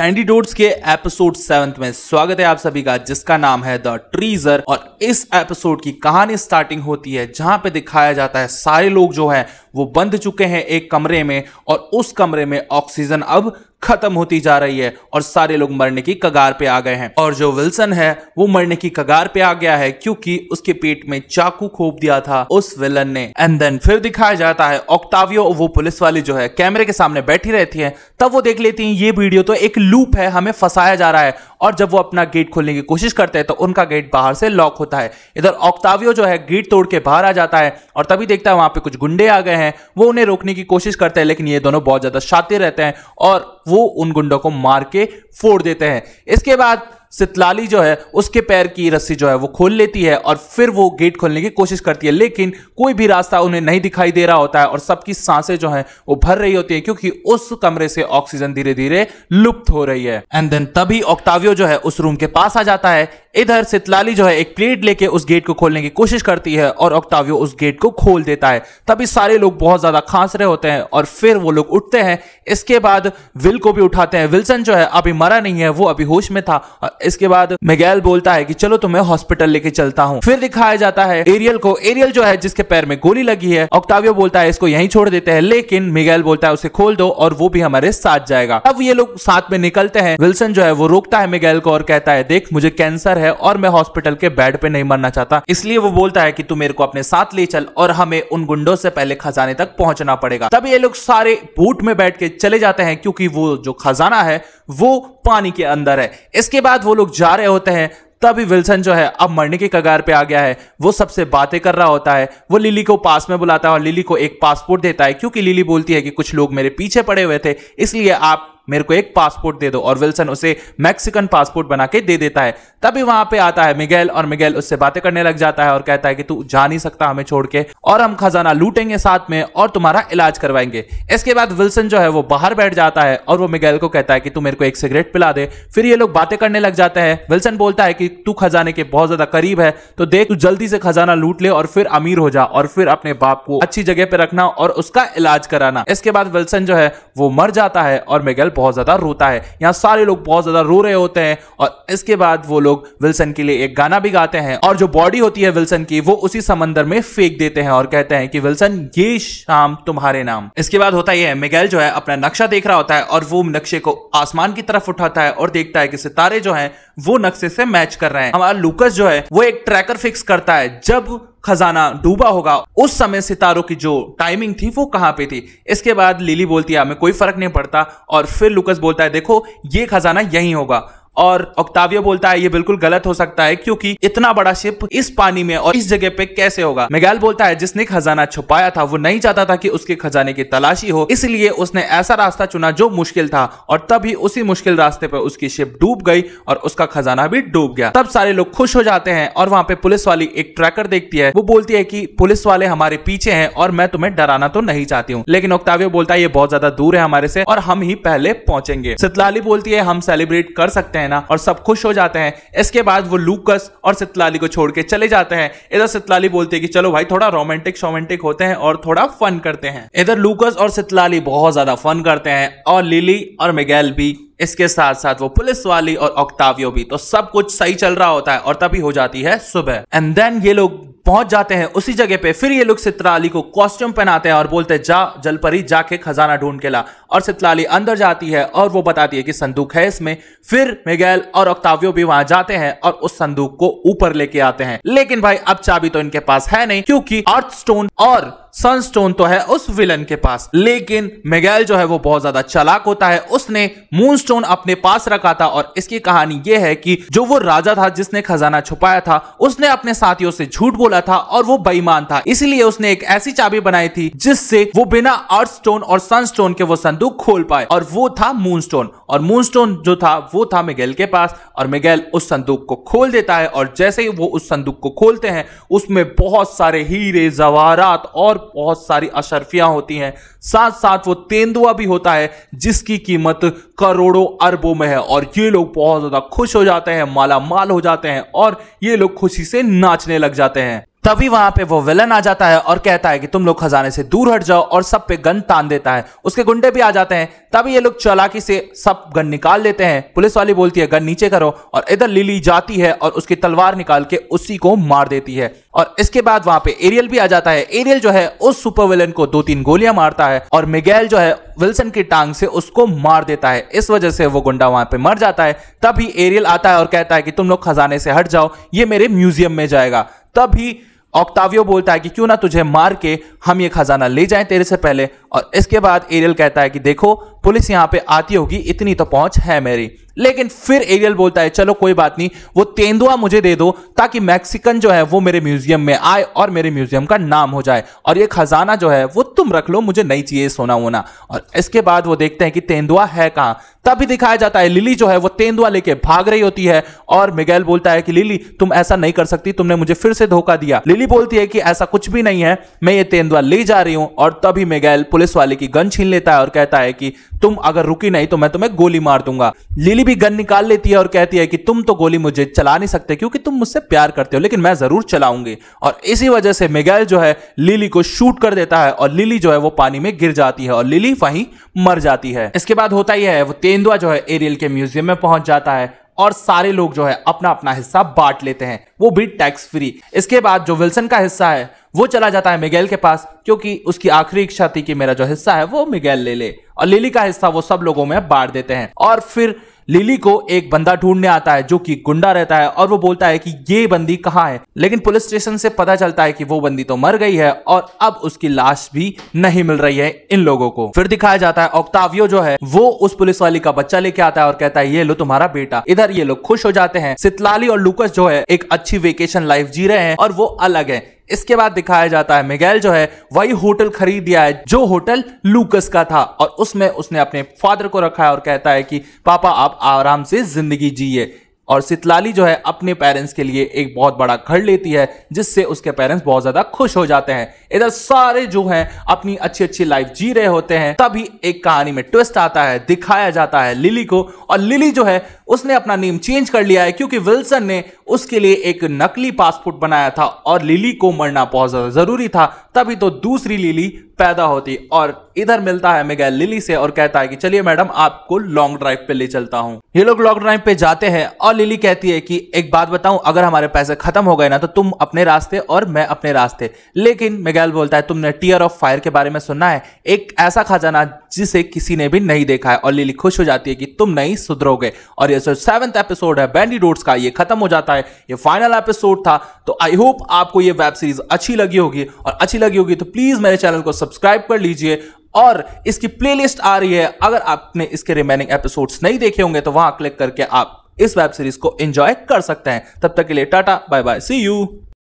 बैंडिडोट्स के episode seven में स्वागत है आप सभी का, जिसका नाम है द ट्रीजर और इस एपिसोड की कहानी स्टार्टिंग होती है, जहाँ पे दिखाया जाता है, सारे लोग जो है वो बंद चुके हैं एक कमरे में और उस कमरे में ऑक्सीजन अब खत्म होती जा रही है और सारे लोग मरने की कगार पे आ गए हैं। और जो विल्सन है, वो मरने की कगार पे आ गया है क्योंकि उसके पेट में चाकू खोप दिया था उस विलन ने। एंड देन फिर दिखाया जाता है ऑक्टावियो वो पुलिस वाली जो है, कैमरे के सामने बैठी रहती है, तब वो देख लेती है, ये वीडियो तो एक लूप है, हमें फंसाया जा रहा है। और जब वो अपना गेट खोलने की कोशिश करते हैं तो उनका गेट बाहर से लॉक होता है। इधर ऑक्टावियो जो है, गेट तोड़ के बाहर आ जाता है और तभी देखता है वहाँ पे कुछ गुंडे आ गए हैं, वो उन्हें रोकने की कोशिश करते हैं, लेकिन ये दोनों बहुत ज़्यादा शातिर रहते हैं और वो उन गुंडों को मार के फोड़ देते हैं। इसके बाद सितलाली जो है, उसके पैर की रस्सी जो है, वो खोल लेती है और फिर वो गेट खोलने की कोशिश करती है। लेकिन कोई भी रास्ता उन्हें नहीं दिखाई दे रहा होता है और सबकी साँसें जो है, वो भर रही होती है क्योंकि उस कमरे से ऑक्सीजन धीरे धीरे लुप्त हो रही है। एंड देन तभी ऑक्टावियो जो है, उस रूम के पास आ जाता है। इधर सितलाली जो है, एक प्लेट लेके उस गेट को खोलने की कोशिश करती है और ऑक्टावियो उस गेट को खोल देता है। तभी सारे लोग बहुत ज़्यादा खांस रहे होते हैं और फिर वो लोग उठते हैं। इसके बाद विल को भी उठाते हैं। विल्सन जो है, अभी मरा नहीं है, वो अभी होश में था। और इसके बाद मिगैल बोलता है कि, चलो तुम्हें हॉस्पिटल लेके चलता हूँ। फिर दिखाया जाता है, एरियल को, एरियल जो है, जिसके पैर में गोली लगी है, ऑक्टावियो बोलता है, इसको यहीं छोड़ देते हैं, लेकिन मिगैल बोलता है, उसे खोल दो और वो भी हमारे साथ जाएगा। अब ये लोग साथ में निकलते हैं। विल्सन जो है, वो रोकता है मिगैल को और कहता है, देख, मुझे कैंसर है और मैं हॉस्पिटल के बेड पे नहीं मरना चाहता। इसलिए वो बोलता है कि, तू मेरे को अपने साथ ले चल और हमें उन गुंडों से पहले खजाने तक पहुँचना पड़ेगा। तब ये लोग सारे बूट में बैठ के चले जाते हैं, क्योंकि वो जो खजाना है, वो पानी के अंदर है। इसके बाद वो लोग जा रहे होते हैं, तभी विल्सन जो है, अब मरने के कगार पे आ गया है। वो सबसे बातें कर रहा होता है। वो लिली को पास में बुलाता है और लिली को एक पासपोर्ट देता है, क्योंकि लिली बोलती है कि कुछ लोग मेरे पीछे पड़े हुए थे, इसलिए आप मेरे को एक पासपोर्ट दे दो और विल्सन उसे मैक्सिकन पासपोर्ट बना के दे देता है। तभी वहाँ पे आता है मिगेल और मिगेल उससे बातें करने लग जाता है और कहता है कि तू जा नहीं सकता हमें छोड़ के और हम खजाना लूटेंगे साथ में और तुम्हारा इलाज करवाएँगे। इसके बाद विल्सन जो है वो बाहर बैठ जाता है और वो मिगेल को कहता है कि तू मेरे को एक सिगरेट पिला दे। फिर ये लोग बातें करने लग जाते हैं। विल्सन बोलता है कि तू खजाने के बहुत ज़्यादा करीब है तो देख तू जल्दी से खजाना लूट ले और फिर अमीर हो जा और फिर अपने बाप को अच्छी जगह पे रखना और उसका इलाज कराना। इसके बाद विल्सन जो है वो मर जाता है और मिगेल बहुत ज़्यादा रोता है। यहाँ सारे लोग बहुत ज़्यादा रो रहे होते हैं और इसके बाद वो लोग विल्सन के लिए एक गाना भी गाते हैं और जो बॉडी होती है विल्सन की, वो उसी समंदर में फेंक देते हैं और कहते हैं कि, विल्सन, ये शाम तुम्हारे नाम। इसके बाद होता यह है, मिगेल जो है अपना नक्शा देख रहा होता है और वो नक्शे को आसमान की तरफ़ उठाता है और देखता है कि सितारे जो है, वो नक्शे से मैच कर रहे हैं। हमारा लूकस जो है, वो एक ट्रैकर फिक्स करता है। जब खजाना डूबा होगा। उस समय सितारों की जो टाइमिंग थी, वो कहाँ पे थी? इसके बाद लिली बोलती है, हमें कोई फ़र्क नहीं पड़ता। और फिर लुकस बोलता है, देखो, ये खजाना यही होगा। और ऑक्टावियो बोलता है, ये बिल्कुल गलत हो सकता है, क्योंकि इतना बड़ा शिप इस पानी में और इस जगह पे कैसे होगा? मेगाल बोलता है, जिसने खजाना छुपाया था, वो नहीं चाहता था कि उसके खजाने की तलाशी हो, इसलिए उसने ऐसा रास्ता चुना जो मुश्किल था, और तभी उसी मुश्किल रास्ते पर उसकी शिप डूब गई और उसका खजाना भी डूब गया। तब सारे लोग खुश हो जाते हैं और वहाँ पे पुलिस वाली एक ट्रैकर देखती है। वो बोलती है कि, पुलिस वाले हमारे पीछे हैं और मैं तुम्हें डराना तो नहीं चाहती हूँ। लेकिन ऑक्टावियो बोलता है, ये बहुत ज़्यादा दूर है हमारे से और हम ही पहले पहुँचेंगे। सितलाली बोलती है, हम सेलिब्रेट कर सकते हैं ना और सब खुश हो जाते हैं। इसके बाद वो लूकस और सितलाली को छोड़ के चले जाते हैं। इधर सितलाली बोलती है कि चलो भाई, थोड़ा रोमांटिक शोमेंटिक होते हैं और थोड़ा फन करते हैं। इधर लूकस और सितलाली बहुत ज़्यादा फन करते हैं और लिली और मिगेल भी, इसके साथ साथ वो पुलिस वाली और ऑक्टावियो भी। तो सब कुछ सही चल रहा होता है और तभी हो जाती है सुबह। एंड देन ये लोग पहुँच जाते हैं उसी जगह पे, फिर ये लोग सितलाली को कॉस्ट्यूम पहनाते हैं और बोलते हैं, जा, जलपरी, जाके खजाना ढूंढ के ला। और सितलाली अंदर जाती है और वो बताती है कि संदूक है इसमें। फिर मिगेल और ऑक्टावियो भी वहाँ जाते हैं और उस संदूक को ऊपर लेके आते हैं। लेकिन भाई, अब चाबी तो इनके पास है नहीं, क्योंकि अर्थ स्टोन और सनस्टोन तो है उस विलन के पास। लेकिन मेगैल जो है, वो बहुत ज़्यादा चलाक होता है। उसने मून स्टोन अपने पास रखा था और इसकी कहानी ये है कि जो वो राजा था जिसने खजाना छुपाया था, उसने अपने साथियों से झूठ बोला था और वो बेईमान था। इसलिए उसने एक ऐसी चाबी बनाई थी जिससे वो बिना अर्थ स्टोन और सनस्टोन के वो संदूक खोल पाए। और वो था मून स्टोन और मून स्टोन जो था, वो था मिगेल के पास। और मिगेल उस संदूक को खोल देता है और जैसे ही वो उस संदूक को खोलते हैं, उसमें बहुत सारे हीरे, जवाहरात और बहुत सारी अशरफियाँ होती हैं। साथ साथ वो तेंदुआ भी होता है, जिसकी कीमत करोड़ों अरबों में है। और ये लोग बहुत ज़्यादा खुश हो जाते हैं माला माल हो जाते हैं और ये लोग खुशी से नाचने लग जाते हैं। तभी वहाँ पे वो विलन आ जाता है और कहता है कि तुम लोग खजाने से दूर हट जाओ और सब पे गन तान देता है। उसके गुंडे भी आ जाते हैं। तभी ये लोग चालाकी से सब गन निकाल लेते हैं। पुलिस वाली बोलती है, गन नीचे करो। और इधर लिली जाती है और उसकी तलवार निकाल के उसी को मार देती है। और इसके बाद वहाँ पे एरियल भी आ जाता है। एरियल जो है, उस सुपर विलन को दो तीन गोलियाँ मारता है और मिगेल जो है, विल्सन की टांग से उसको मार देता है। इस वजह से वो गुंडा वहाँ पे मर जाता है। तभी एरियल आता है और कहता है कि तुम लोग खजाने से हट जाओ। ये मेरे म्यूज़ियम में जाएगा। तभी ऑक्टावियो बोलता है कि क्यों ना तुझे मार के हम ये खजाना ले जाएँ, तेरे से पहले और इसके बाद एरियल कहता है कि देखो, पुलिस यहाँ पे आती होगी, इतनी तो पहुँच है मेरी। लेकिन फिर एरियल बोलता है, चलो, कोई बात नहीं, वो तेंदुआ मुझे दे दो, ताकि मैक्सिकन जो है, वो मेरे म्यूज़ियम में आए और मेरे म्यूज़ियम का नाम हो जाए। और ये खजाना जो है, वो तुम रख लो, मुझे नहीं चाहिए सोना वोना और इसके बाद वो देखते हैं कि तेंदुआ है कहाँ। तभी दिखाया जाता है, लिली जो है, वो तेंदुआ लेके भाग रही होती है। और मिगेल बोलता है कि, लिली, तुम ऐसा नहीं कर सकती, तुमने मुझे फिर से धोखा दिया। लिली बोलती है कि, ऐसा कुछ भी नहीं है, मैं ये तेंदुआ ले जा रही हूँ। और तभी मिगेल पुलिस वाले की गन छीन लेता है और कहता है कि तुम अगर रुकी नहीं तो मैं तुम्हें गोली मार दूँगा। लिली भी गन निकाल लेती है और कहती है कि तुम तो गोली मुझे चला नहीं सकते क्योंकि तुम मुझसे प्यार करते हो, लेकिन मैं ज़रूर चलाऊँगी। और इसी वजह से मिगेल जो है, लिली को शूट कर देता है और लिली जो है वो पानी में गिर जाती है और लिली वहीं मर जाती है। इसके बाद होता ही है, वो तेंदुआ जो है, एरियल के म्यूज़ियम में पहुँच जाता है और सारे लोग जो है अपना अपना हिस्सा बांट लेते हैं। वो भी टैक्स फ्री इसके बाद जो विल्सन का हिस्सा है, वो चला जाता है मिगेल के पास, क्योंकि उसकी आखिरी इच्छा थी कि मेरा जो हिस्सा है, वो मिगेल ले ले। और लिली का हिस्सा वो सब लोगों में बांट देते हैं। और फिर लिली को एक बंदा ढूँढने आता है जो कि गुंडा रहता है और वो बोलता है कि ये बंदी कहाँ है? लेकिन पुलिस स्टेशन से पता चलता है कि वो बंदी तो मर गई है और अब उसकी लाश भी नहीं मिल रही है इन लोगों को। फिर दिखाया जाता है ऑक्टावियो जो है, वो उस पुलिस वाली का बच्चा लेके आता है और कहता है, ये लो तुम्हारा बेटा। इधर ये लोग खुश हो जाते हैं। सितलाली और लुकस जो है, एक अच्छी वेकेशन लाइफ जी रहे हैं और वो अलग है। इसके बाद दिखाया जाता है, मिगेल जो है, वही होटल खरीद दिया है, जो होटल लूकस का था और उसमें उसने अपने फादर को रखा है और कहता है कि, पापा, आप आराम से ज़िंदगी जिए। और सितलाली जो है, अपने पेरेंट्स के लिए एक बहुत बड़ा घर लेती है, जिससे उसके पेरेंट्स बहुत ज़्यादा खुश हो जाते हैं। इधर सारे जो हैं, अपनी अच्छी अच्छी लाइफ जी रहे होते हैं, तभी एक कहानी में ट्विस्ट आता है, दिखाया जाता है लिली को। और लिली जो है, उसने अपना नेम चेंज कर लिया है, क्योंकि विल्सन ने उसके लिए एक नकली पासपोर्ट बनाया था और लिली को मरना बहुत ज़्यादा ज़रूरी था, तभी तो दूसरी लिली पैदा होती और इधर मिलता है मिगेल लिली से और कहता है कि चलिए मैडम, आपको लॉन्ग ड्राइव पे ले चलता हूँ। ये लोग लॉन्ग ड्राइव पे जाते हैं और लिली कहती है कि एक बात बताऊँ, अगर हमारे पैसे खत्म हो गए ना तो तुम अपने रास्ते और मैं अपने रास्ते। लेकिन मिगेल बोलता है, तुमने टीयर ऑफ़ फायर के बारे में सुनना है? एक ऐसा खजाना जिसे किसी ने भी नहीं देखा है और लिली खुश हो जाती है कि तुम नहीं सुधरोगे। और ये सेवंथ एपिसोड है बैंडी रोड्स का, ये खत्म हो जाता है, ये फाइनल एपिसोड था तो आई होप आपको ये वेब सीरीज़ अच्छी लगी होगी, और अच्छी लगी होगी तो प्लीज़ मेरे चैनल को सब्सक्राइब कर लीजिए, और इसकी प्लेलिस्ट आ रही है, अगर आपने इसके रिमेनिंग एपिसोड्स नहीं देखे होंगे तो वहाँ क्लिक करके आप इस वेब सीरीज़ को एंजॉय कर सकते हैं। तब तक के लिए tata bye bye see you